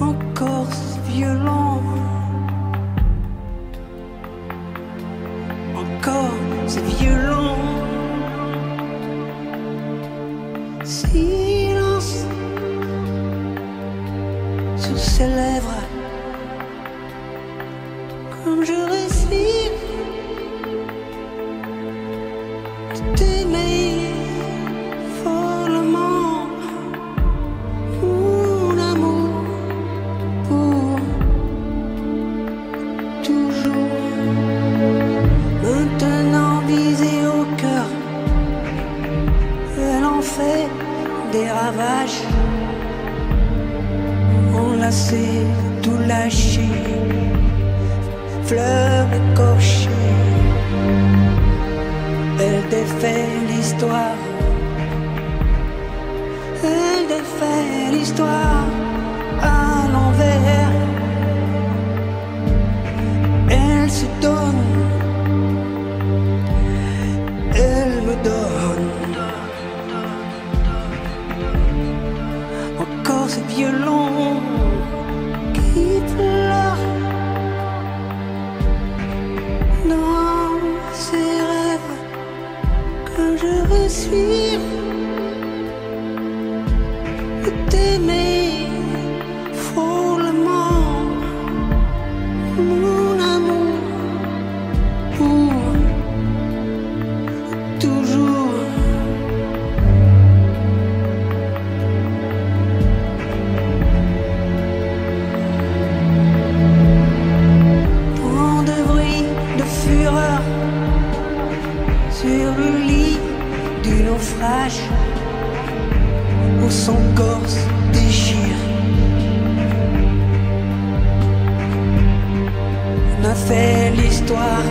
Encore ce violent. Encore c'est violent. Silence sur ses lèvres. Comme je ravages. Enlacée, tout lâché, fleurs écorchées. Respire de t'aimer follement mon amour. Pour toujours. Tant de bruit, de fureur sur le lit du naufrage où son corps se déchire. On a fait l'histoire.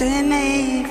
T'aimer folle,